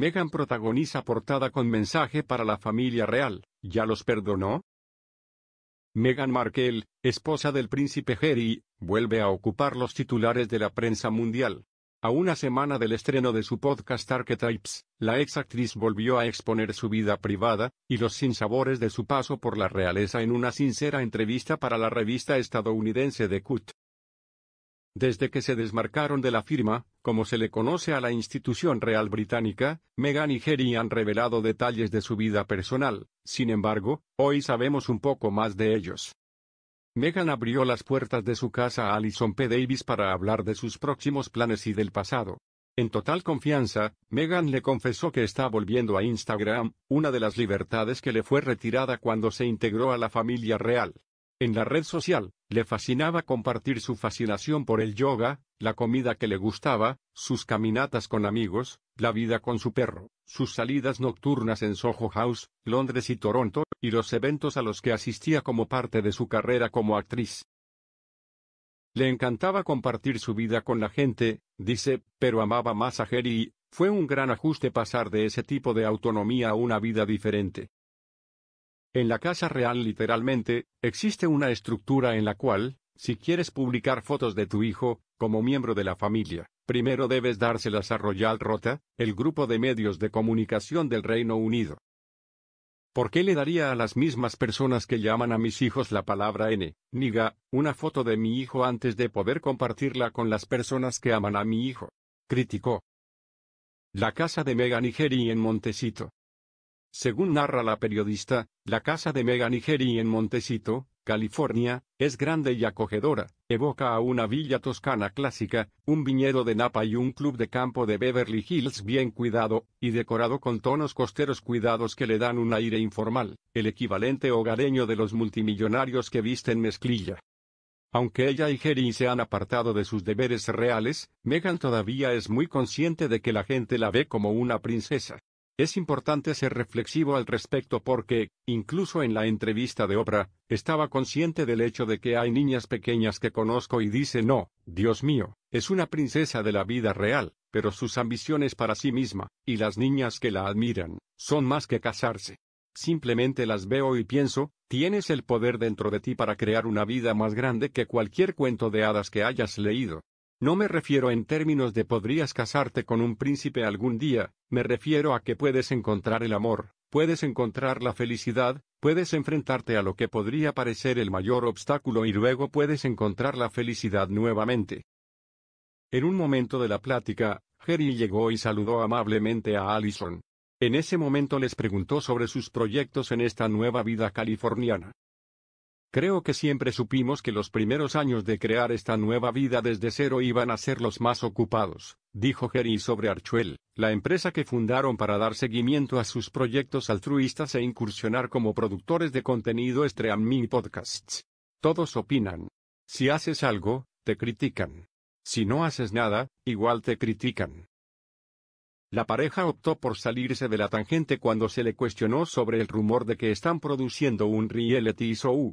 Meghan protagoniza portada con mensaje para la familia real, ¿ya los perdonó? Meghan Markle, esposa del príncipe Harry, vuelve a ocupar los titulares de la prensa mundial. A una semana del estreno de su podcast Archetypes, la ex actriz volvió a exponer su vida privada, y los sinsabores de su paso por la realeza en una sincera entrevista para la revista estadounidense The Cut. Desde que se desmarcaron de la firma, como se le conoce a la institución real británica, Meghan y Harry han revelado detalles de su vida personal, sin embargo, hoy sabemos un poco más de ellos. Meghan abrió las puertas de su casa a Alison P. Davis para hablar de sus próximos planes y del pasado. En total confianza, Meghan le confesó que está volviendo a Instagram, una de las libertades que le fue retirada cuando se integró a la familia real. En la red social, le fascinaba compartir su fascinación por el yoga, la comida que le gustaba, sus caminatas con amigos, la vida con su perro, sus salidas nocturnas en Soho House, Londres y Toronto, y los eventos a los que asistía como parte de su carrera como actriz. Le encantaba compartir su vida con la gente, dice, pero amaba más a Jerry y, fue un gran ajuste pasar de ese tipo de autonomía a una vida diferente. En la casa real literalmente, existe una estructura en la cual, si quieres publicar fotos de tu hijo, como miembro de la familia, primero debes dárselas a Royal Rota, el grupo de medios de comunicación del Reino Unido. ¿Por qué le daría a las mismas personas que llaman a mis hijos la palabra N, niga, una foto de mi hijo antes de poder compartirla con las personas que aman a mi hijo? Criticó. La casa de Meghan y en Montecito. Según narra la periodista, la casa de Meghan y Harry en Montecito, California, es grande y acogedora, evoca a una villa toscana clásica, un viñedo de Napa y un club de campo de Beverly Hills bien cuidado, y decorado con tonos costeros cuidados que le dan un aire informal, el equivalente hogareño de los multimillonarios que visten mezclilla. Aunque ella y Harry se han apartado de sus deberes reales, Meghan todavía es muy consciente de que la gente la ve como una princesa. Es importante ser reflexivo al respecto porque, incluso en la entrevista de Oprah, estaba consciente del hecho de que hay niñas pequeñas que conozco y dice no, Dios mío, es una princesa de la vida real, pero sus ambiciones para sí misma, y las niñas que la admiran, son más que casarse. Simplemente las veo y pienso, tienes el poder dentro de ti para crear una vida más grande que cualquier cuento de hadas que hayas leído. No me refiero en términos de podrías casarte con un príncipe algún día, me refiero a que puedes encontrar el amor, puedes encontrar la felicidad, puedes enfrentarte a lo que podría parecer el mayor obstáculo y luego puedes encontrar la felicidad nuevamente. En un momento de la plática, Jerry llegó y saludó amablemente a Allison. En ese momento les preguntó sobre sus proyectos en esta nueva vida californiana. Creo que siempre supimos que los primeros años de crear esta nueva vida desde cero iban a ser los más ocupados, dijo Jerry sobre Archuel, la empresa que fundaron para dar seguimiento a sus proyectos altruistas e incursionar como productores de contenido streaming podcasts. Todos opinan. Si haces algo, te critican. Si no haces nada, igual te critican. La pareja optó por salirse de la tangente cuando se le cuestionó sobre el rumor de que están produciendo un reality show,